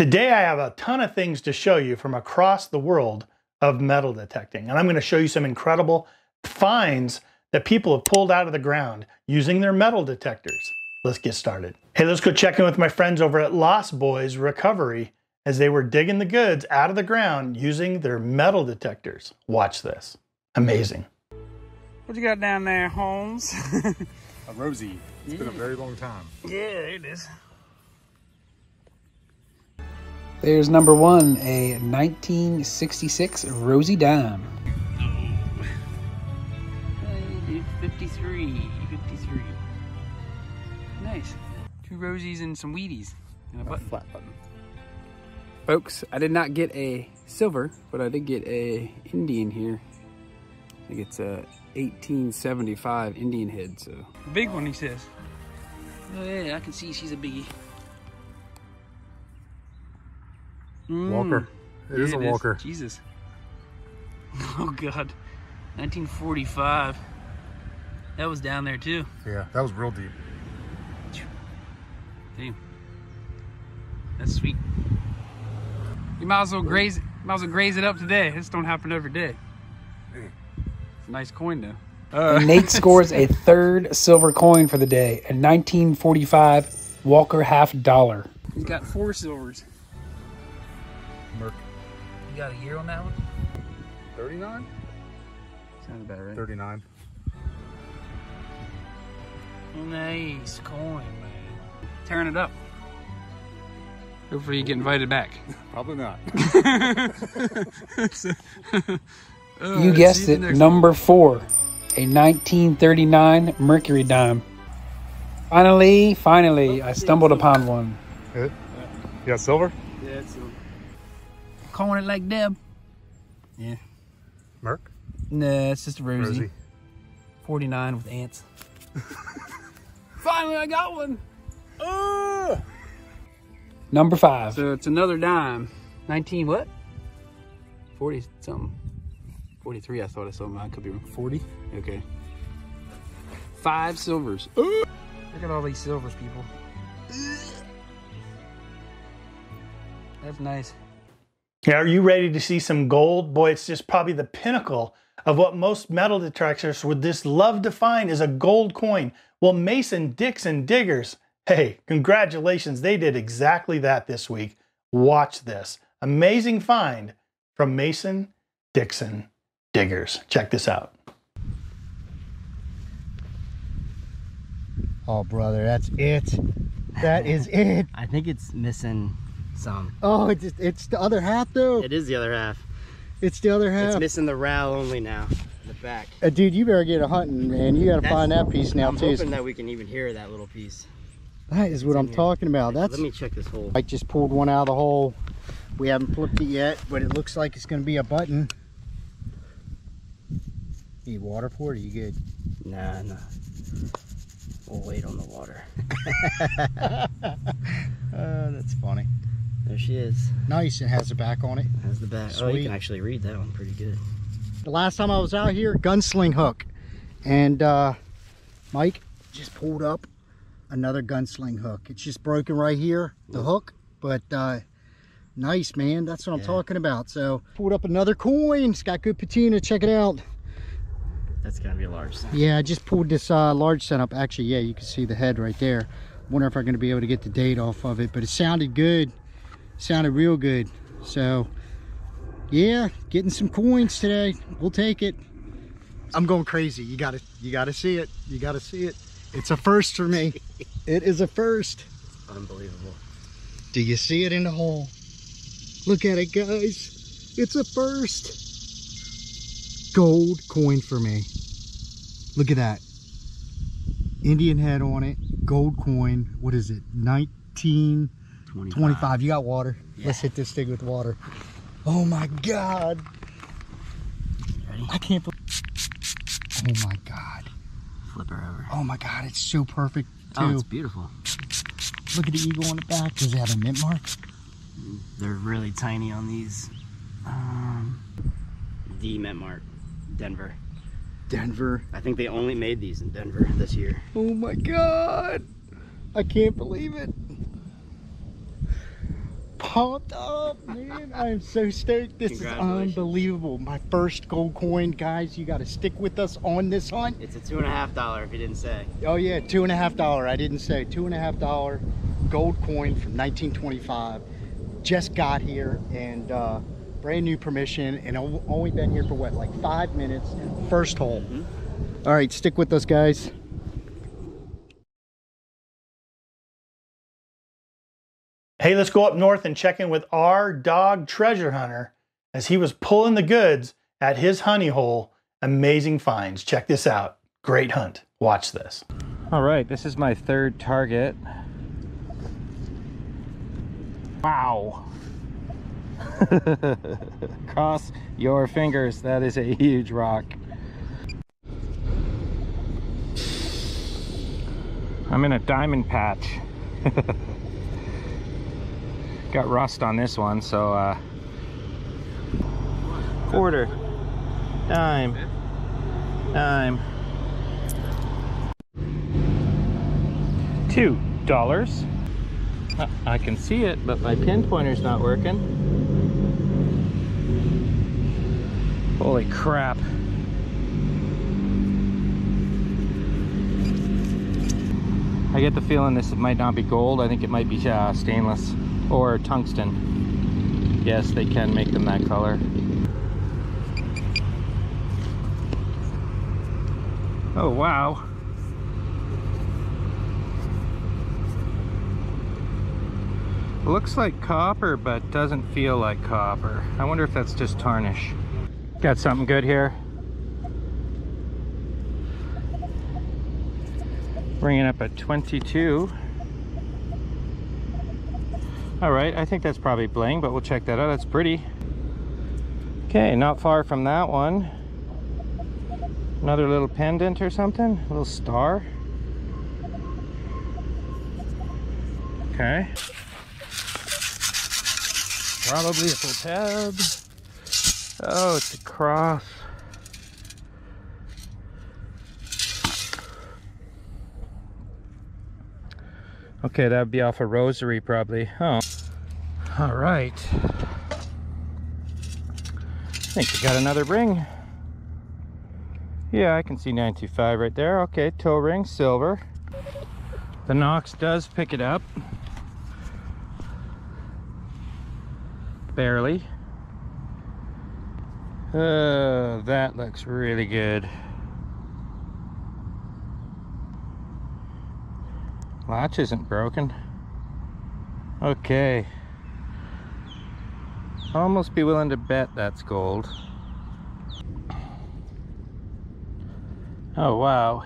Today I have a ton of things to show you from across the world of metal detecting. And I'm going to show you some incredible finds that people have pulled out of the ground using their metal detectors. Let's get started. Hey, let's go check in with my friends over at Lost Boys Recovery as they were digging the goods out of the ground using their metal detectors. Watch this. Amazing. What you got down there, Holmes? A Rosie. It's been a very long time. yeah, there it is. There's number one, a 1966 Rosie Dime. 53, 53. Nice. Two rosies and some Wheaties. And a button. Flat button. Folks, I did not get a silver, but I did get a Indian here. I think it's a 1875 Indian head, so. Big one, he says. Oh yeah, I can see she's a biggie. Mm. Walker. It is Yeah, a Walker. Jesus. Oh God. 1945. That was down there too. Yeah, that was real deep. Damn. That's sweet. You might as well graze it. Might as well graze it up today. This don't happen every day. It's a nice coin though. And Nate scores a third silver coin for the day, a 1945 Walker half dollar. He's got four silvers. Merc. You got a year on that one? 39? Sounds about right. 39. Nice coin, man. Tearing it up. Hopefully you get invited back. Probably not. You guessed it, number four, a 1939 Mercury dime. Finally, finally, I stumbled upon one. It? You got silver? Yeah, it's Calling it like Deb. Yeah. Merc? Nah, it's just a Rosie. Rosie. 49 with ants. Finally, I got one. Number five. So it's another dime. 19 what? 40 something. 43 I thought I saw mine. Could be wrong. 40? Okay. Five silvers. Look at all these silvers, people. That's nice. Yeah, are you ready to see some gold? Boy, it's just probably the pinnacle of what most metal detectors would just love to find is a gold coin. Well, Mason Dixon Diggers, hey, congratulations. They did exactly that this week. Watch this. Amazing find from Mason Dixon Diggers. Check this out. Oh, brother, that's it. That is it. I think it's missing some. Oh, it's just, it's the other half though. It is the other half. It's the other half. It's missing the row only now. The back. Uh, dude, you better get a hunting, man. You gotta find that piece now too I'm hoping that we can even hear that little piece. That is what I'm here. talking about. That's Let me check this hole. I just pulled one out of the hole. We haven't flipped it yet, but it looks like it's gonna be a button. Need water for it? Are you good? Nah, nah. We'll wait on the water. Uh, that's funny. There she is. Nice. It has a back on it. Has the back. Oh, you can actually read that one pretty good. The last time I was out here, gunsling hook. And uh, Mike just pulled up another gunsling hook. It's just broken right here, the hook. But uh, nice, man. That's what I'm talking about. So pulled up another coin. It's got good patina. Check it out. That's gonna be a large. Yeah, I just pulled this uh, large setup. Actually, yeah, you can see the head right there. Wonder if I'm going to be able to get the date off of it. But it sounded good. Sounded real good. So, yeah, getting some coins today. We'll take it. I'm going crazy. You got to you got to see it. You got to see it. It's a first for me. it is a first. Unbelievable. Do you see it in the hole? Look at it, guys. It's a first. Gold coin for me. Look at that. Indian head on it. Gold coin. What is it? 1925. 25. You got water? Let's hit this thing with water. Oh my God. Ready? I can't believe. Oh my God. Flip her over. Oh my God. It's so perfect, too. Oh, it's beautiful. Look at the eagle on the back. Does it have a mint mark? They're really tiny on these. Um, the Mint Mark, Denver. Denver. I think they only made these in Denver this year. Oh my god. I can't believe it. Pumped up, man. I am so stoked. This is unbelievable. My first gold coin, guys. You got to stick with us on this hunt. It's a two and a half dollar if you didn't say. Oh yeah, two and a half dollar. I didn't say two and a half dollar gold coin from 1925. Just got here and uh, brand new permission, and only been here for what, like five minutes. First hole. All right, stick with us, guys. Hey, let's go up north and check in with R Dogg treasure hunter as he was pulling the goods at his honey hole. Amazing finds. Check this out. Great hunt. Watch this. All right, this is my third target. Wow. Cross your fingers. That is a huge rock. I'm in a diamond patch. Got rust on this one, so uh quarter, dime, dime, two dollars. I can see it, but my pin pointer's not working. Holy crap. I get the feeling this might not be gold. I think it might be uh, stainless or tungsten. Yes, they can make them that color. Oh, wow. Looks like copper, but doesn't feel like copper. I wonder if that's just tarnish. Got something good here. Bringing up at 22. All right, I think that's probably bling, but we'll check that out. That's pretty. Okay, not far from that one. Another little pendant or something, a little star. Okay. Probably a full tab. Oh, it's a cross. Okay, that would be off a rosary probably. Oh. All right. I think we got another ring. Yeah, I can see 925 right there. Okay, toe ring, silver. The Knox does pick it up. Barely. Uh, that looks really good. Latch isn't broken. Okay. I'll Almost be willing to bet that's gold. Oh, wow.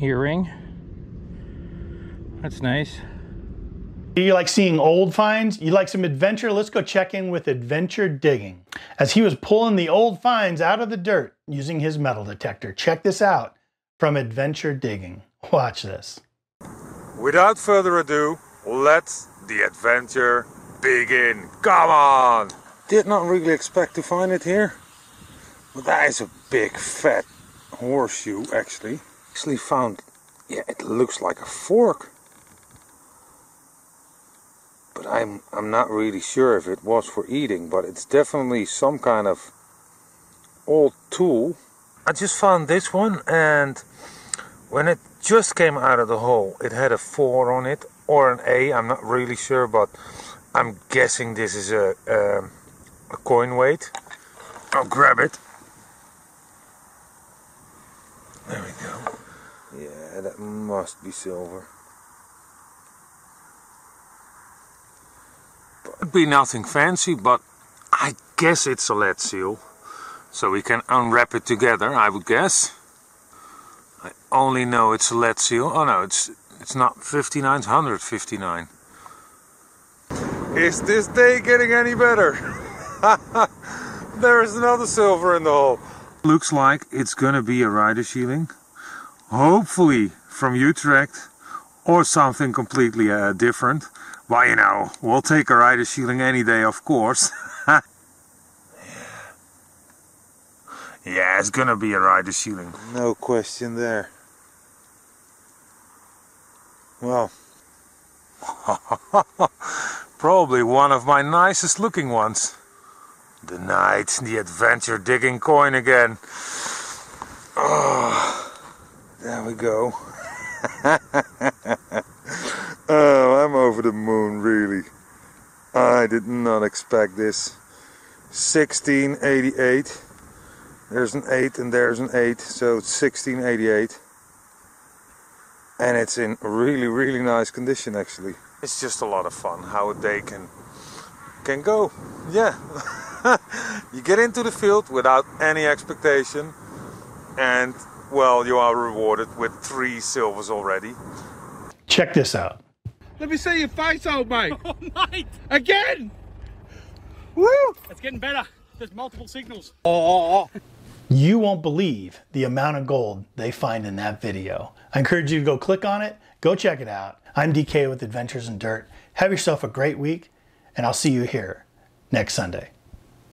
Earring. That's nice. You like seeing old finds? You like some adventure? Let's go check in with Adventure Digging. As he was pulling the old finds out of the dirt using his metal detector. Check this out from Adventure Digging. Watch this. Without further ado, let the adventure begin. Come on! Did not really expect to find it here. But that is a big fat horseshoe actually. Actually found, yeah, it looks like a fork. But I'm I'm not really sure if it was for eating, but it's definitely some kind of old tool. I just found this one and when it just came out of the hole, it had a 4 on it or an A, I'm not really sure, but I'm guessing this is a, um a coin weight. I'll grab it. There we go. Yeah, that must be silver. It'd be nothing fancy, but I guess it's a lead seal. So we can unwrap it together, I would guess. I only know it's a lead seal. Oh no, it's it's not 59, it's 159. Is this day getting any better? there is another silver in the hole. Looks like it's gonna be a rider shilling. Hopefully from Utrecht or something completely uh, different. Well, you know, we'll take a rider shilling any day, of course. yeah. it's gonna be a ride rider shilling. No question there. Well, Probably one of my nicest looking ones. The night, the adventure digging coin again. Oh, there we go. oh, I'm over the moon, really. I did not expect this. 1688. There's an 8 and there's an 8, so it's 1688. And it's in really, really nice condition actually. It's just a lot of fun how a day can can go. Yeah. you get into the field without any expectation and well you are rewarded with three silvers already. Check this out. Let me see your face, old mate. Oh, mate, Again. Woo! it's getting better. There's multiple signals. Oh, oh, oh. You won't believe the amount of gold they find in that video. I encourage you to go click on it, go check it out. I'm DK with Adventures in Dirt. Have yourself a great week, and I'll see you here next Sunday.